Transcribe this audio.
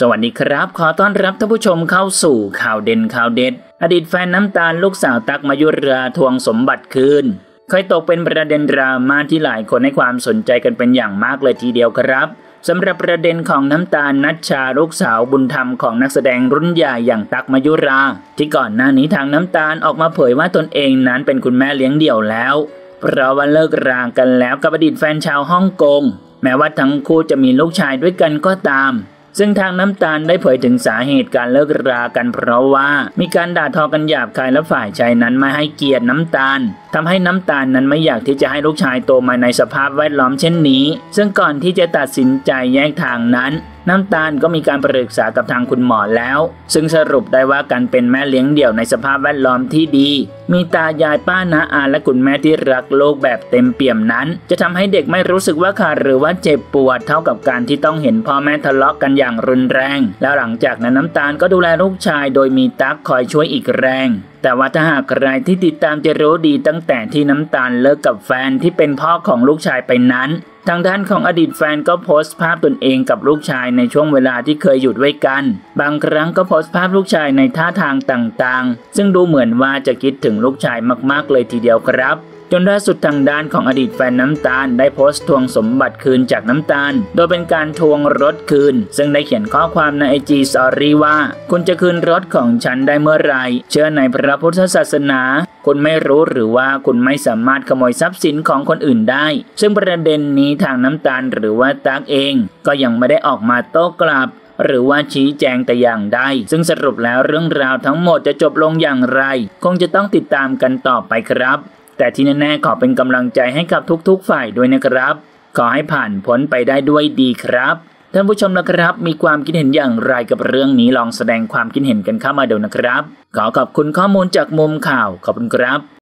สวัสดีครับ ขอต้อนรับท่านผู้ชมเข้าสู่ข่าวเด่นข่าวเด็ด อดีตแฟนน้ำตาลลูกสาวตักมายุราทวงสมบัติคืนเคยตกเป็นประเด็นดราม่าที่หลายคนให้ความสนใจกันเป็นอย่างมากเลยทีเดียวครับสำหรับประเด็นของน้ำตาลนัชชาลูกสาวบุญธรรมของนักแสดงรุ่นใหญ่อย่างตักมายุรา ที่ก่อนหน้านี้ทางน้ำตาลออกมาเผยว่าตนเองนั้นเป็นคุณแม่เลี้ยงเดี่ยวแล้ว เพราะว่าเลิกรางกันแล้วกับอดีตแฟนชาวฮ่องกงแม้ว่าทั้งคู่จะมีลูกชายด้วยกันก็ตาม ซึ่งทางน้ำตาลได้เผยถึงสาเหตุการเลิกรากันเพราะว่ามีการด่าทอกันหยาบคายและฝ่ายชายนั้นไม่ให้เกียรติน้ำตาลทำให้น้ำตาลนั้นไม่อยากที่จะให้ลูกชายโตมาในสภาพแวดล้อมเช่นนี้ ซึ่งก่อนที่จะตัดสินใจแยกทางนั้น น้ำตาลก็มีการปรึกษากับทางคุณหมอแล้ว ซึ่งสรุปได้ว่าการเป็นแม่เลี้ยงเดี่ยวในสภาพแวดล้อมที่ดี มีตายายป้านาอาและคุณแม่ที่รักโลกแบบเต็มเปี่ยมนั้น จะทำให้เด็กไม่รู้สึกว่าขาดหรือว่าเจ็บปวดเท่ากับการที่ต้องเห็นพ่อแม่ทะเลาะกันอย่างรุนแรง แล้วหลังจากนั้นน้ำตาลก็ดูแลลูกชายโดยมีตั๊กคอยช่วยอีกแรงแต่ว่าถ้าหากใครที่ติดตามจะรู้ดีตั้งแต่ที่น้ำตาลเลิกกับแฟนที่เป็นพ่อของลูกชายไปนั้น ทางด้านของอดีตแฟนก็โพสต์ภาพตนเองกับลูกชายในช่วงเวลาที่เคยหยุดไว้กัน บางครั้งก็โพสต์ภาพลูกชายในท่าทางต่างๆ ซึ่งดูเหมือนว่าจะคิดถึงลูกชายมากๆเลยทีเดียวครับ จนล่าสุดทางด้านของอดีตแฟนน้ำตาล ได้โพสต์ทวงสมบัติคืนจากน้ำตาล โดยเป็นการทวงรถคืน ซึ่งได้เขียนข้อความในไอจีสอรี่ว่า คุณจะคืนรถของฉันได้เมื่อไรเชื่อในพระพุทธศาสนา คุณไม่รู้หรือว่าคุณไม่สามารถขโมยทรัพย์สินของคนอื่นได้ ซึ่งประเด็นนี้ทางน้ำตาลหรือว่าตักเอง ก็ยังไม่ได้ออกมาโต้กลับหรือว่าชี้แจงแต่อย่างใด ซึ่งสรุปแล้วเรื่องราวทั้งหมดจะจบลงอย่างไร คงจะต้องติดตามกันต่อไปครับ แต่ที่แน่ๆขอเป็นกำลังใจให้กับทุกๆฝ่ายด้วยนะครับ ขอให้ผ่านพ้นไปได้ด้วยดีครับท่านผู้ชมนะครับ มีความคิดเห็นอย่างไรกับเรื่องนี้ลองแสดงความคิดเห็นกันเข้ามาเดี๋ยวนะครับ ขอขอบคุณข้อมูลจากมุมข่าวขอบคุณครับ